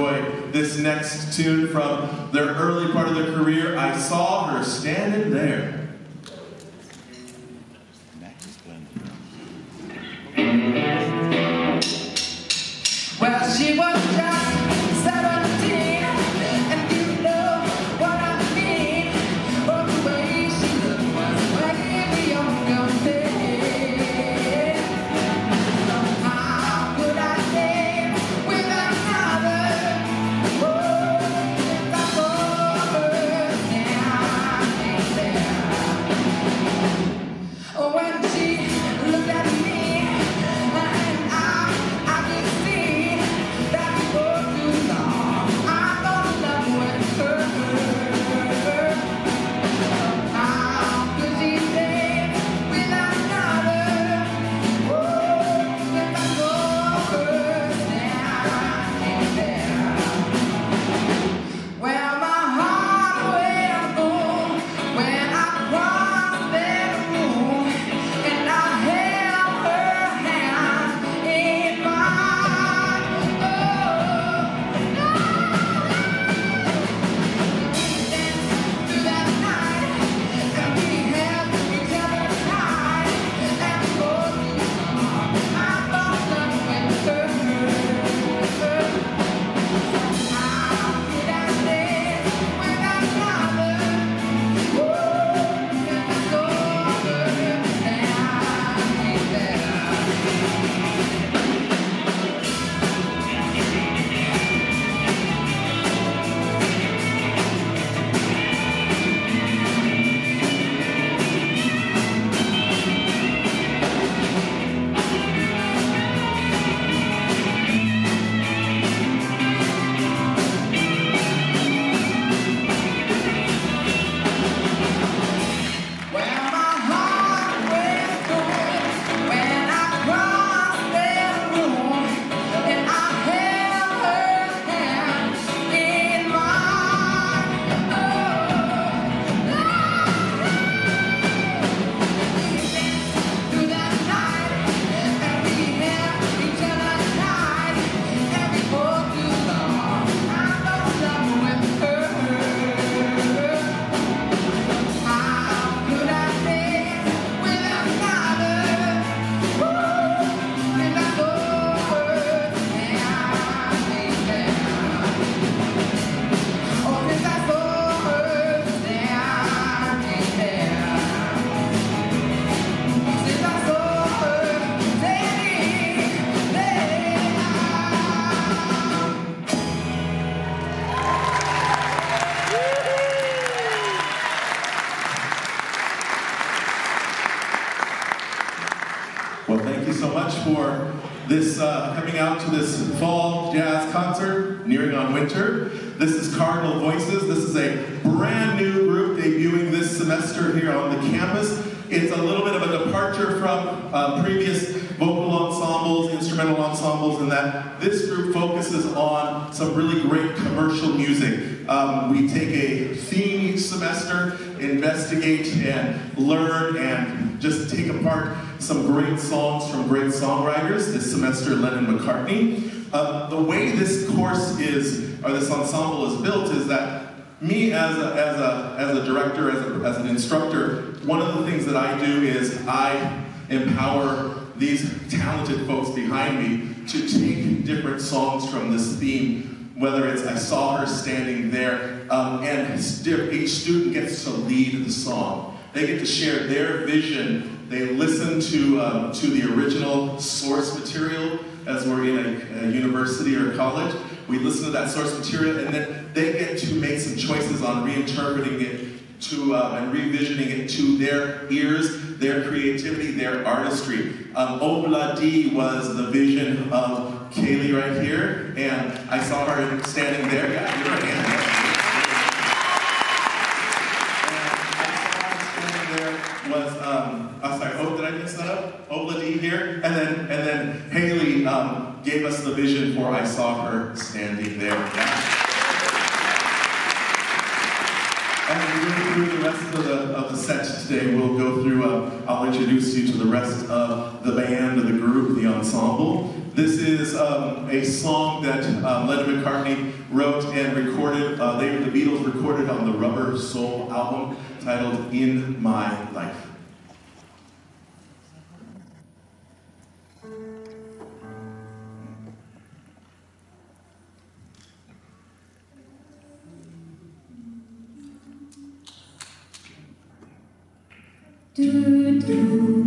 enjoy this next tune from their early part of their career. I saw her standing there. songwriters this semester, Lennon McCartney. Uh, the way this course is, or this ensemble is built, is that me as a, as a, as a director, as, a, as an instructor, one of the things that I do is I empower these talented folks behind me to take different songs from this theme whether it's I saw her standing there, um, and each student gets to lead the song. They get to share their vision they listen to, um, to the original source material as we're in a, a university or a college. We listen to that source material and then they get to make some choices on reinterpreting it to uh, and revisioning it to their ears, their creativity, their artistry. Um, Obladi was the vision of Kaylee right here, and I saw her standing there. Yeah. Oladie here, and then and then Haley um, gave us the vision for I saw her standing there. Yeah. And we're going through the rest of the, of the set today. We'll go through, uh, I'll introduce you to the rest of the band, the group, the ensemble. This is um, a song that um, Lennon McCartney wrote and recorded, uh, they, the Beatles recorded on the Rubber Soul album titled In My Life. Do, do,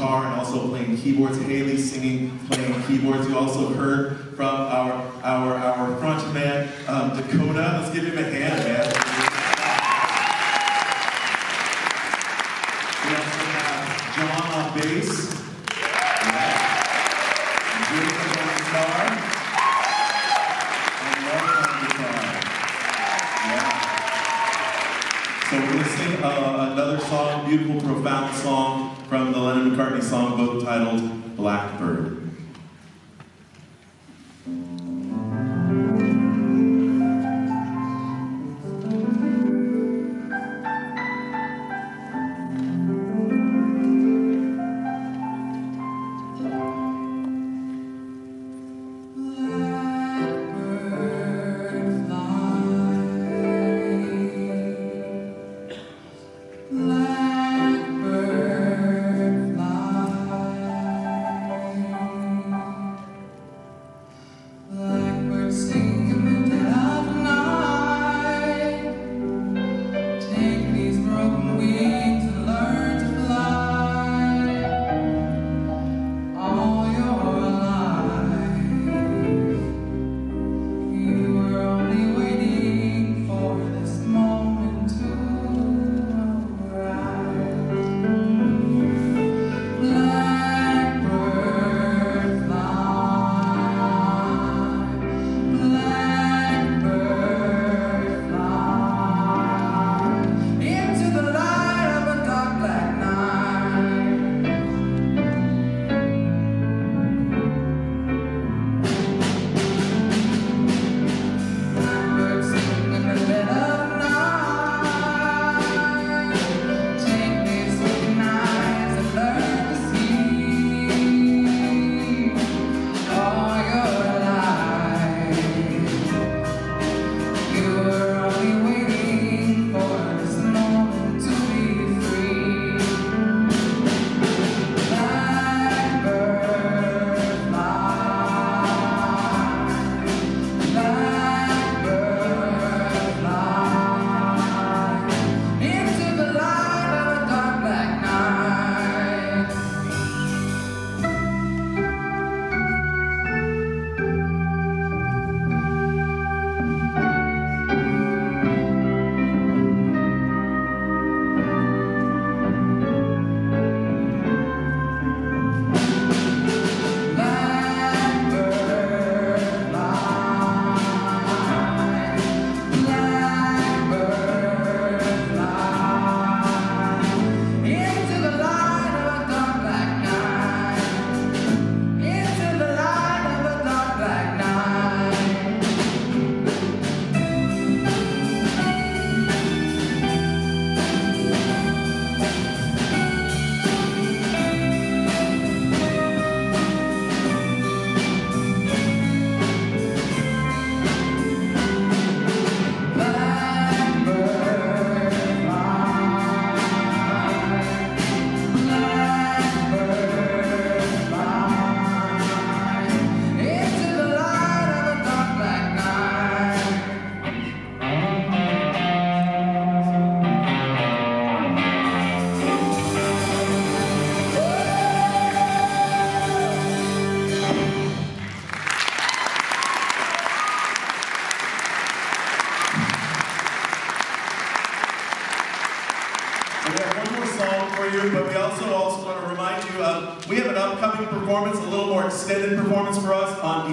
guitar, and also playing keyboards. Haley singing, playing keyboards. You also heard from our our our front man um, Dakota. Let's give him a hand, man. John on bass. On guitar. And guitar. Yeah. So we're uh, another song, beautiful, profound song McCartney songbook titled Blackbird.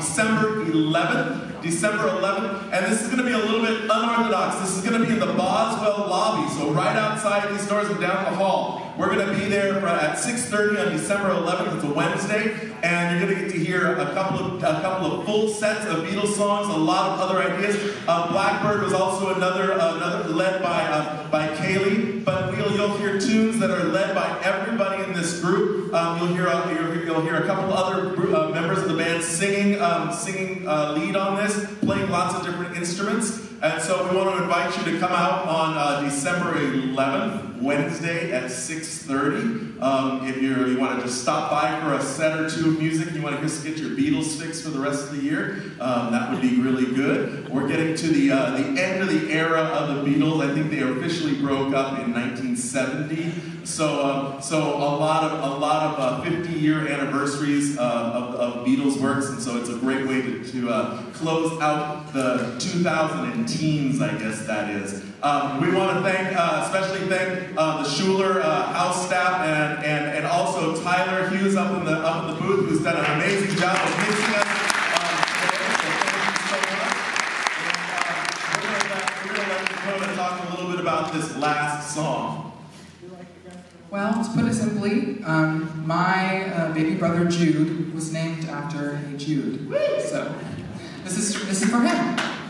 December 11th. December 11th, and this is going to be a little bit unorthodox. This is going to be in the Boswell lobby, so right outside these doors and down the hall. We're going to be there at 6:30 on December 11th. It's a Wednesday, and you're going to get to hear a couple of a couple of full sets of Beatles songs, a lot of other ideas. Uh, Blackbird was also another another led by uh, by Kaylee, but we'll, you'll hear tunes that are led by everybody this group. Um, you'll hear uh, you'll, you'll hear a couple other uh, members of the band singing um, singing uh, lead on this, playing lots of different instruments. And so we want to invite you to come out on uh, December 11th, Wednesday at 6:30. Um, if you want to just stop by for a set or two of music, you want to just get your Beatles fix for the rest of the year, um, that would be really good. We're getting to the uh, the end of the era of the Beatles. I think they officially broke up in 1970. So, um, so a lot of a lot of 50-year anniversaries uh, of, of, Beatles works, and so it's a great way to, to uh, close out the 2010 teens, I guess that is. Um, we want to thank, uh, especially thank uh, the Schuler uh, house staff and, and, and also Tyler Hughes up in the up in the booth, who's done an amazing job of mixing us. Um, talk a little bit about this last song. Well, to put it simply, um, my uh, baby brother Jude was named after a Jude. So this is this is for him.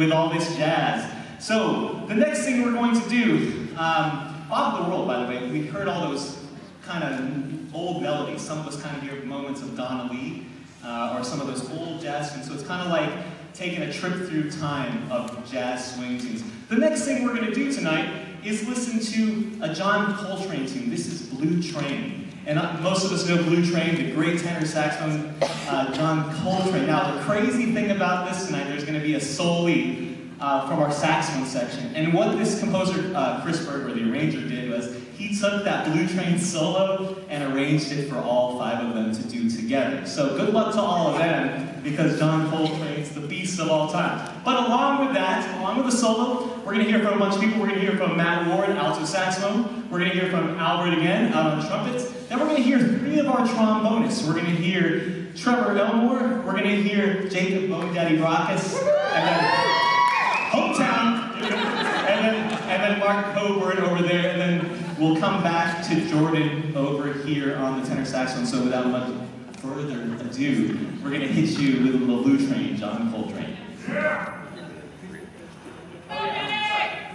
With all this jazz. So, the next thing we're going to do, um, off the world, by the way, we heard all those kind of old melodies. Some of us kind of hear moments of Donna Lee, uh, or some of those old jazz tunes. So it's kind of like taking a trip through time of jazz swing tunes. The next thing we're going to do tonight is listen to a John Coltrane tune. This is Blue Train. And uh, most of us know Blue Train, the great tenor saxophone, uh, John Coltrane. Now, the crazy thing about this tonight, there's going to be a soli uh, from our saxophone section. And what this composer, uh, Chris Berger, the arranger, did was he took that Blue Train solo and arranged it for all five of them to do together. So good luck to all of them, because John Coltrane's the beast of all time. But along with that, along with the solo, we're going to hear from a bunch of people. We're going to hear from Matt Ward, alto saxophone. We're going to hear from Albert again, out on trumpets. Then we're going to hear three of our trombonists. We're going to hear Trevor Elmore. We're going to hear Jacob Bone Daddy Brockus. And then hometown, and then and then Mark Coburn over there, and then we'll come back to Jordan over here on the tenor saxophone. So without much further ado, we're gonna hit you with a little Blue Train, John Coltrane.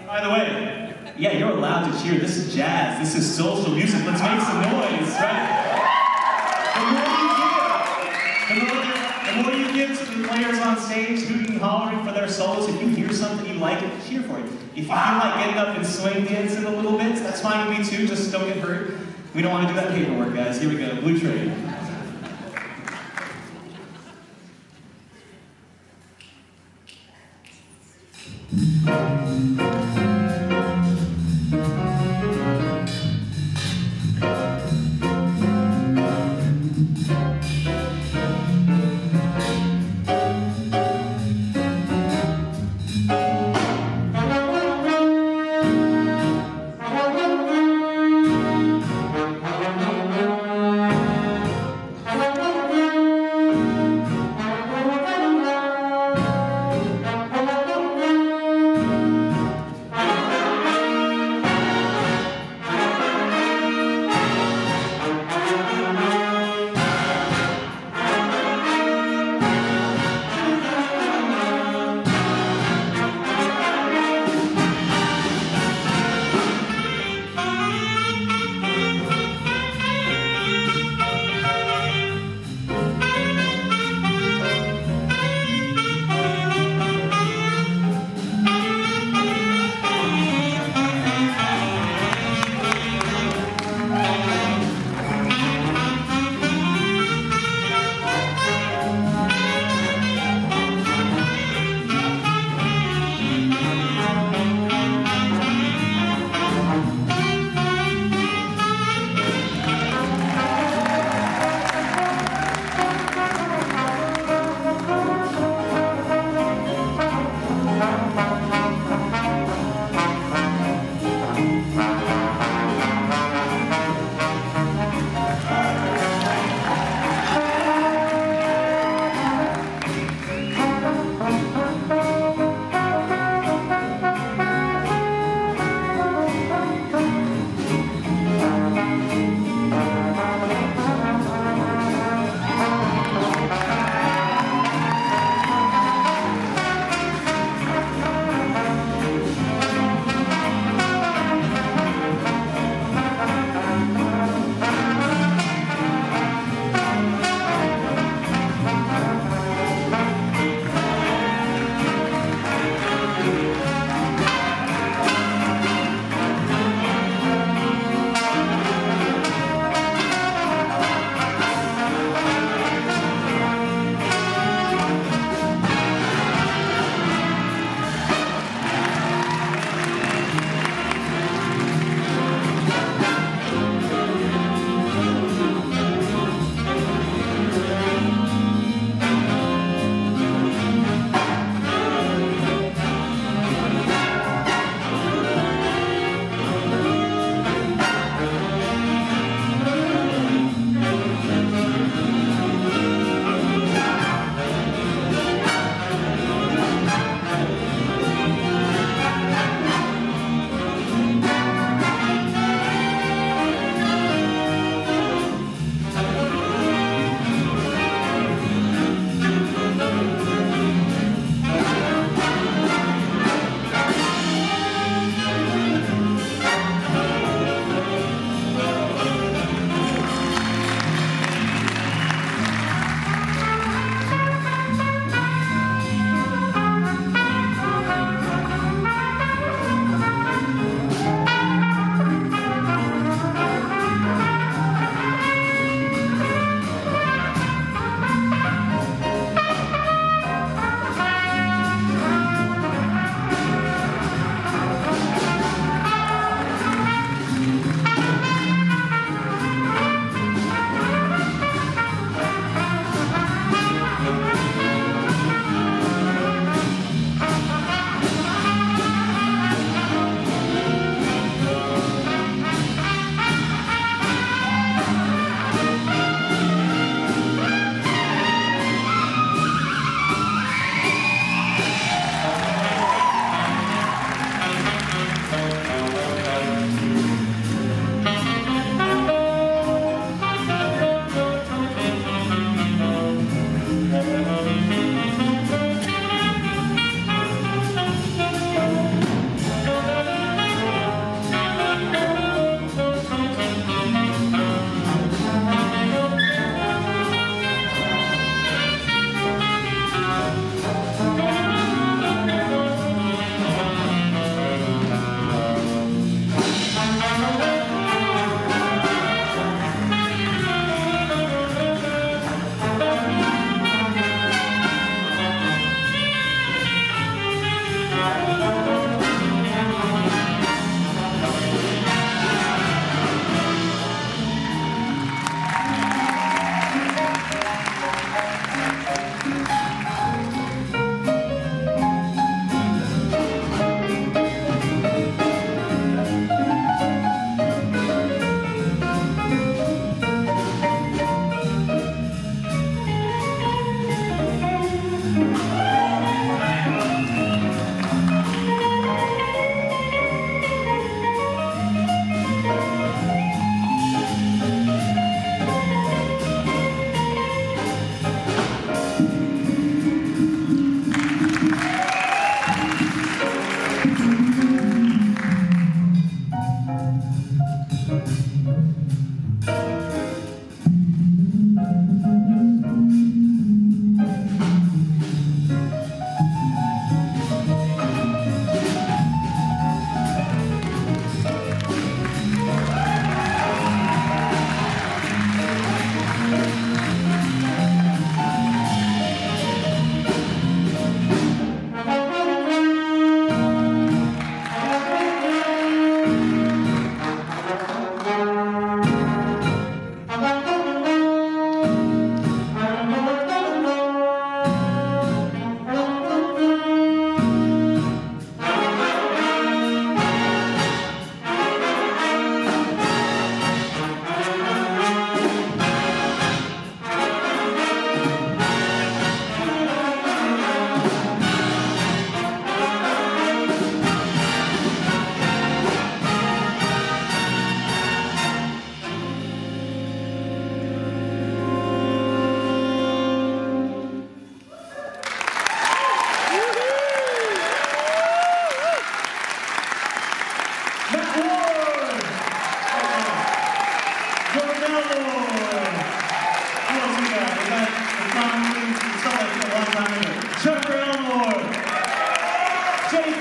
By the way, yeah, you're allowed to cheer. This is jazz. This is social music. Let's make some noise, right? And what you give to the players on stage hooting and hollering for their solos? If you hear something you like, cheer for it. If you feel like getting up and swing dancing a little bit, that's fine with me too, just don't get hurt. We don't want to do that paperwork, guys. Here we go, Blue Train.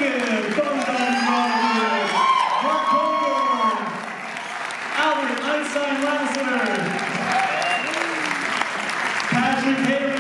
Jenkins, Donovan Mark Colgan, Albert Einstein Lasseter, Patrick Hayden.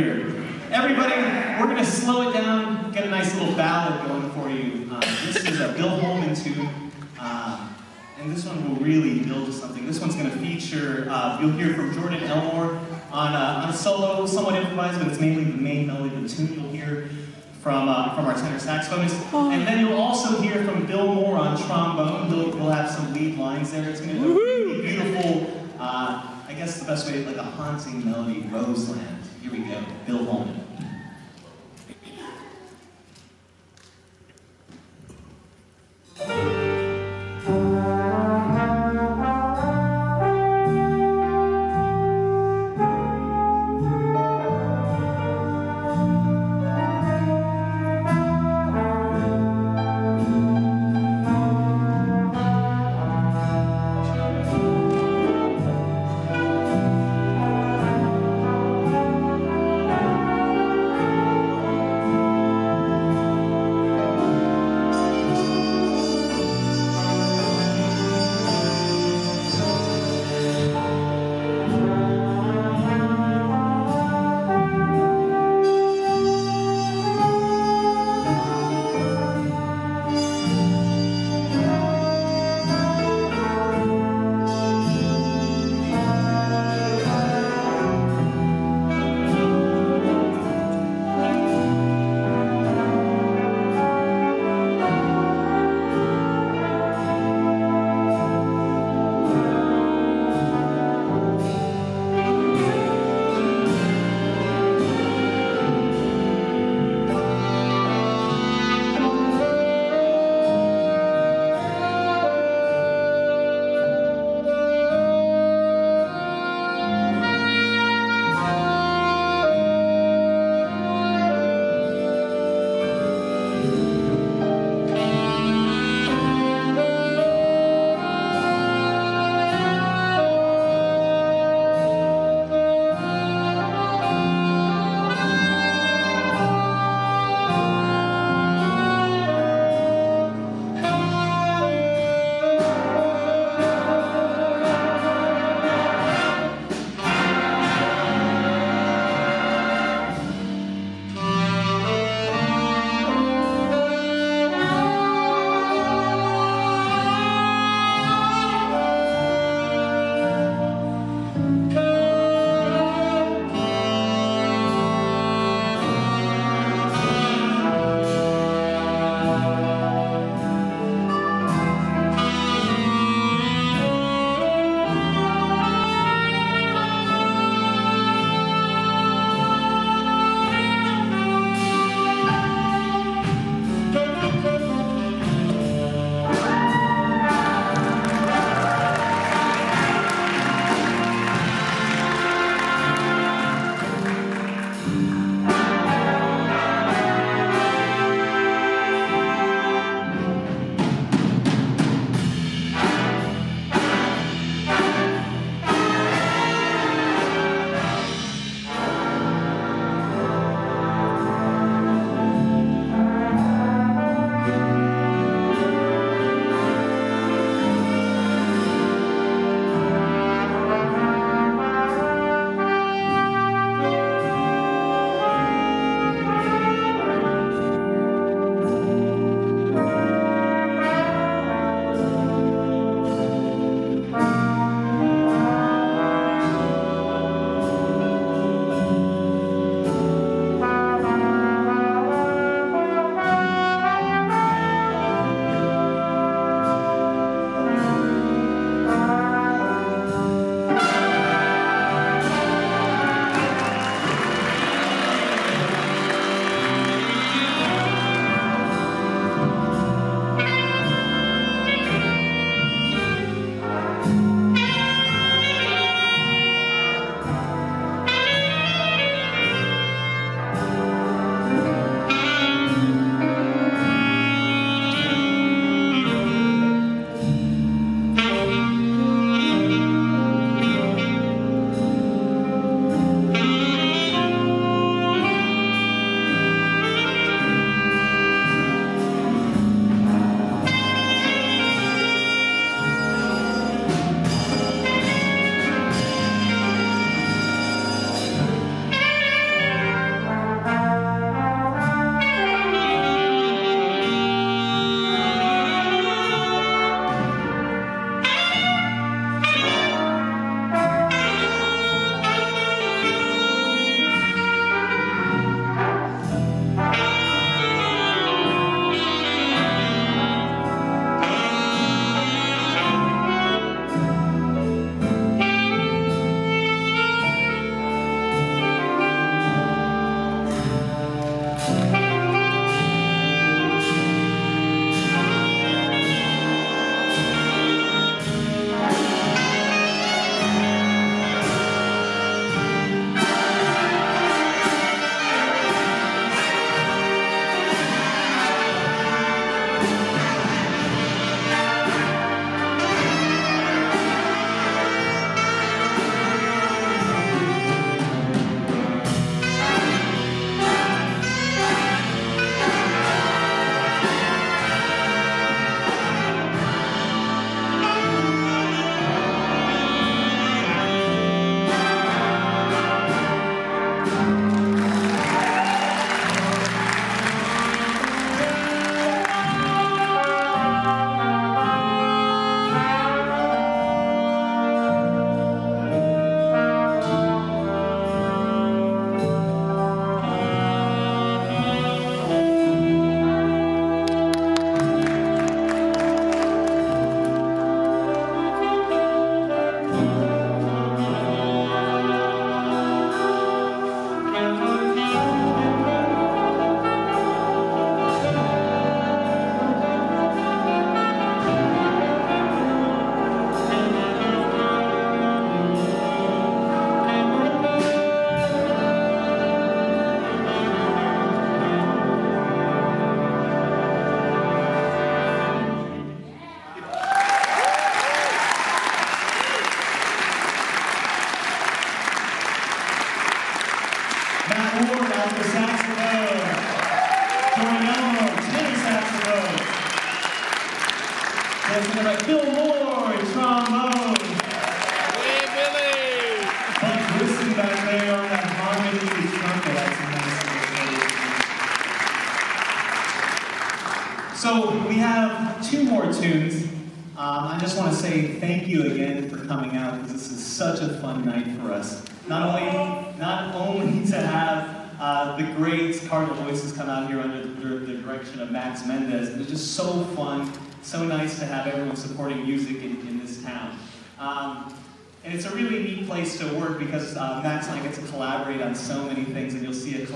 Everybody, we're gonna slow it down, get a nice little ballad going for you. Uh, this is a Bill Holman tune, uh, and this one will really build to something. This one's gonna feature, uh, you'll hear from Jordan Elmore on, uh, on a solo, somewhat improvised, but it's mainly the main melody of the tune you'll hear from, uh, from our tenor saxophonist. And then you'll also hear from Bill Moore on trombone. He'll, he'll have some lead lines there. It's gonna be a really beautiful, uh, I guess the best way, like a haunting melody, Roseland. Here we go, Bill Holman. Thank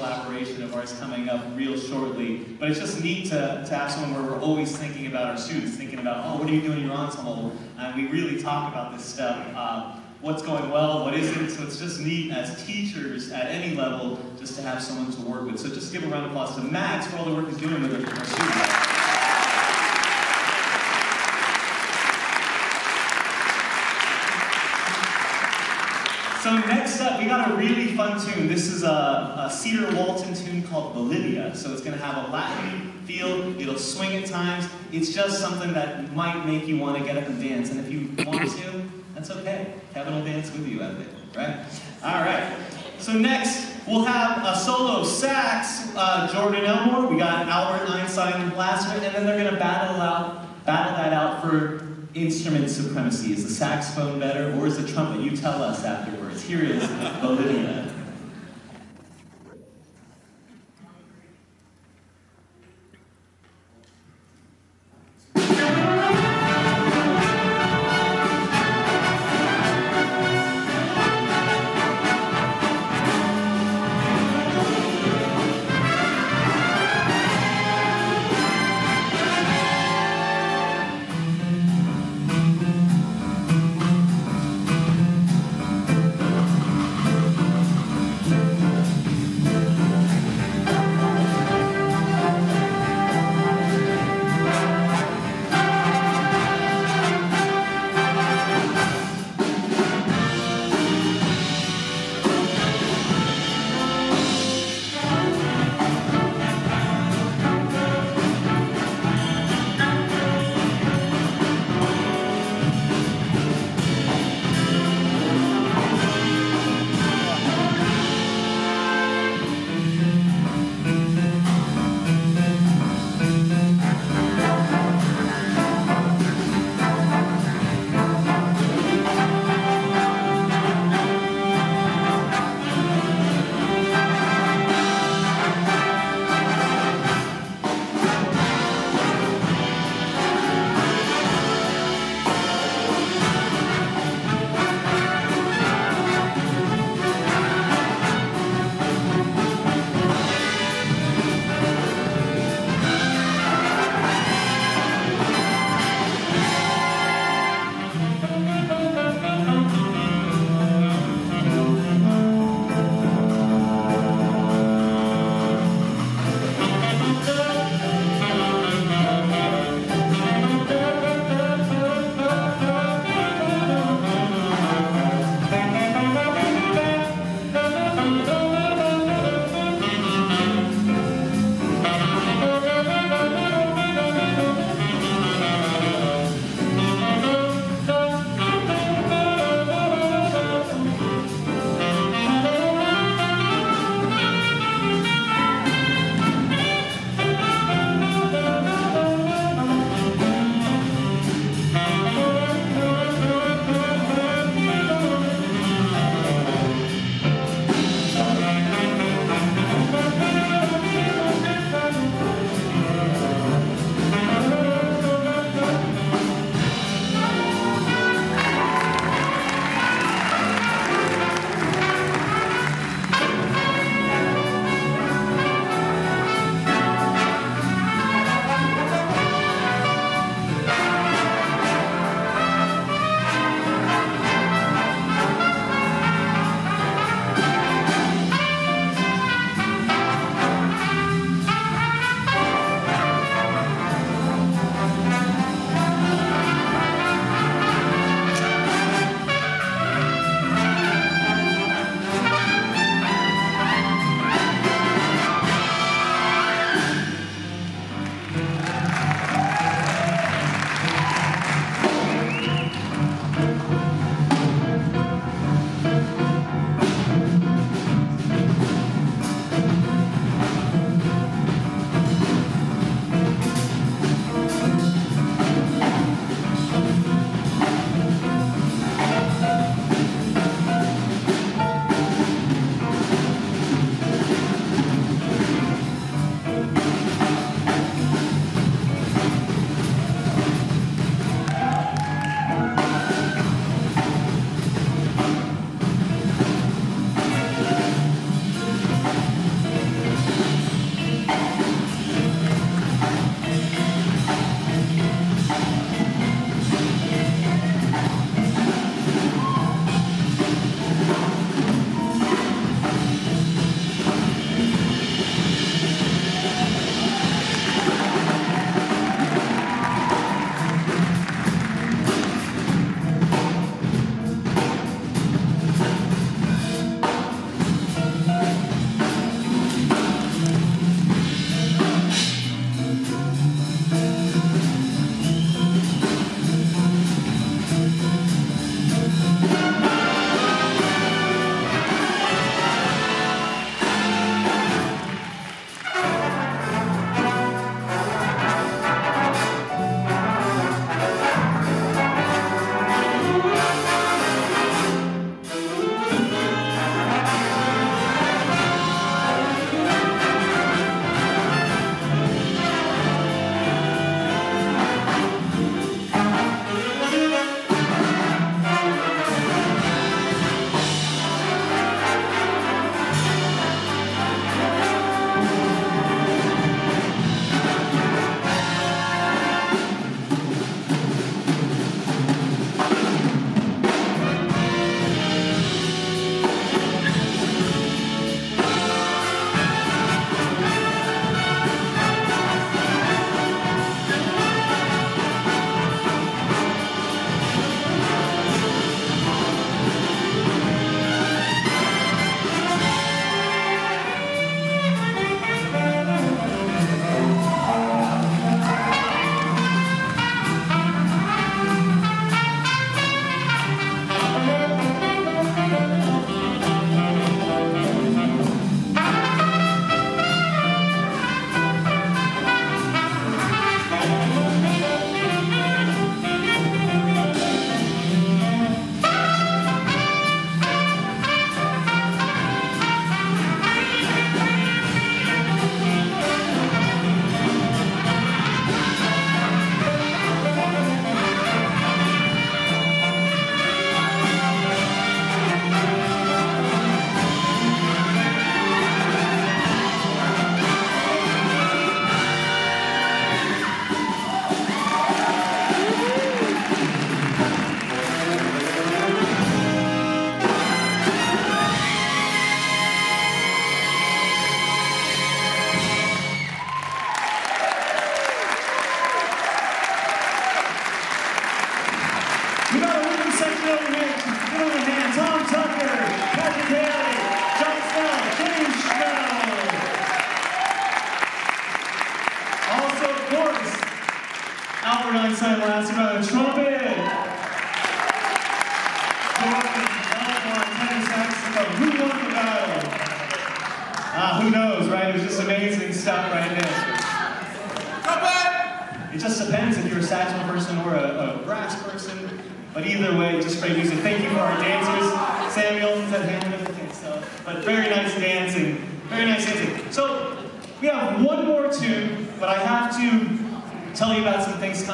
collaboration of ours coming up real shortly. But it's just neat to, to have someone where we're always thinking about our students, thinking about, oh, what are you doing in your ensemble? And we really talk about this stuff. Uh, what's going well, what isn't. So it's just neat as teachers at any level just to have someone to work with. So just give a round of applause to Max for all the work he's doing with our students. So next up, we got a really fun tune. This is a, a, Cedar Walton tune called Bolivia. So it's going to have a Latin feel. It'll swing at times. It's just something that might make you want to get up and dance. And if you want to, that's okay. Kevin will dance with you out there, right? All right. So next, we'll have a solo sax, uh, Jordan Elmore. We got Albert Einstein Blaster, and then they're going to battle out, battle that out for instrument supremacy. Is the saxophone better or is the trumpet? You tell us afterwards. Here is Bolivia.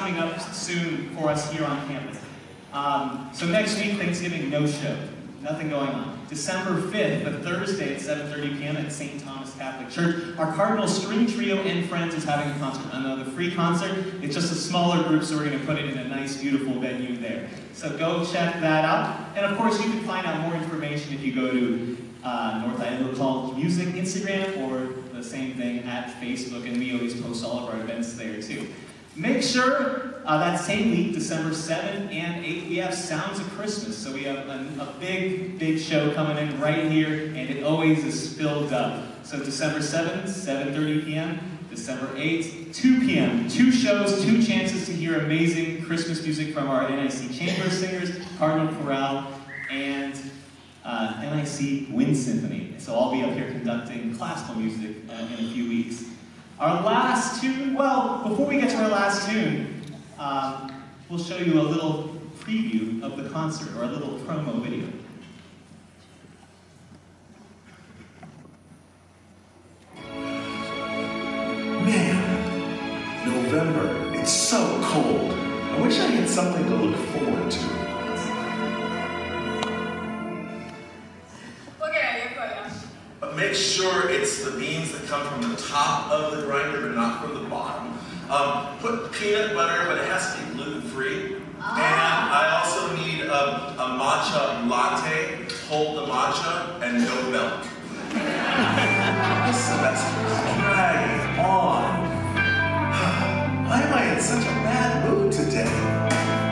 Coming up soon for us here on campus. Um, so next week, Thanksgiving, no show. Nothing going on. December 5th, the Thursday at 7.30 p.m. at St. Thomas Catholic Church, our Cardinal String Trio and Friends is having a concert. Another free concert. It's just a smaller group, so we're going to put it in a nice, beautiful venue there. So go check that out. And of course, you can find out more information if you go to uh, North Idaho College Music Instagram or the same thing at Facebook, and we always post all of our events there too. Make sure uh, that same week, December 7th and 8th, we have Sounds of Christmas. So we have a, a big, big show coming in right here, and it always is filled up. So December 7th, 7.30 p.m., December 8th, 2 p.m. Two shows, two chances to hear amazing Christmas music from our NIC Chamber Singers, Cardinal Chorale, and uh, NIC Wind Symphony. So I'll be up here conducting classical music uh, in a few weeks. Our last tune, well, before we get to our last tune, um, we'll show you a little preview of the concert or a little promo video. Man, November, it's so cold. I wish I had something to look forward to. Make sure it's the beans that come from the top of the grinder and not from the bottom. Um, put peanut butter, but it has to be gluten-free. And I also need a, a matcha latte, hold the matcha, and no milk. This semester is dragging on. Why am I in such a bad mood today?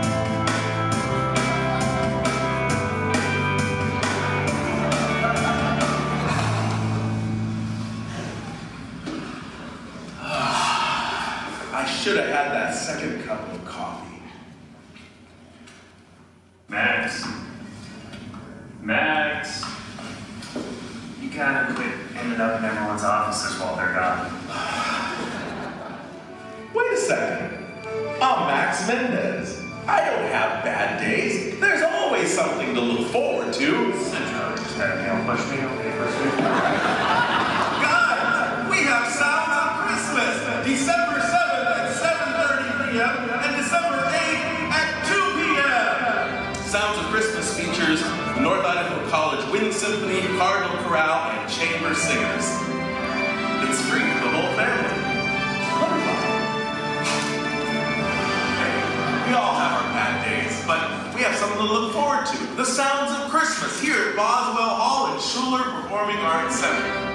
Second cup of coffee. Max. Max. You gotta quit ending up in everyone's offices while they're gone. Wait a second. I'm Max Mendez. I don't have bad days. There's always something to look forward to. Central, push me, okay, push me. Symphony, Cardinal Chorale, and Chamber Singers. It's free for the whole family. We all have our bad days, but we have something to look forward to. The Sounds of Christmas here at Boswell Hall and Schuler Performing Arts Center.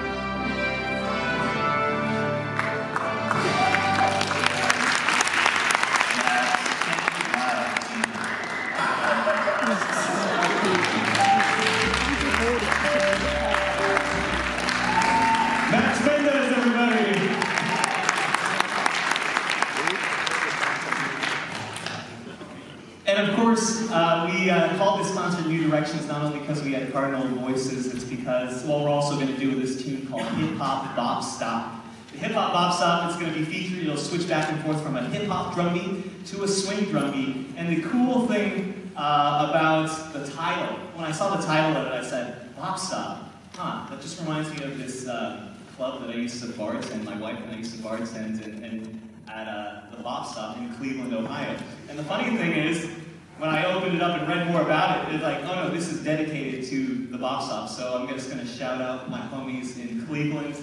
Bop Stop. The Hip Hop Bop Stop is going to be featured, it'll switch back and forth from a hip hop drum beat to a swing drum beat. And the cool thing uh, about the title, when I saw the title of it, I said, Bop Stop. Huh, that just reminds me of this uh, club that I used to bartend, my wife and I used to bartend and, and at uh, the Bop Stop in Cleveland, Ohio. And the funny thing is, when I opened it up and read more about it, it's like, oh no, this is dedicated to the Bop Stop. So I'm just going to shout out my homies in Cleveland.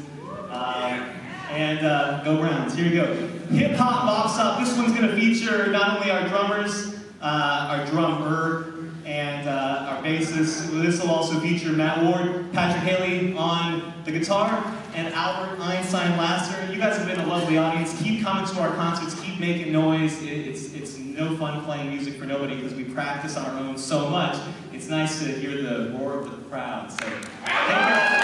Uh, and uh, go Browns. Here we go. Hip Hop Bop Stop. This one's going to feature not only our drummers, uh, our drummer, and uh, our bassist. This will also feature Matt Ward, Patrick Haley on the guitar, and Albert Einstein Lasser. You guys have been a lovely audience. Keep coming to our concerts. Keep making noise. It, it's it's no fun playing music for nobody because we practice on our own so much. It's nice to hear the roar of the crowd. So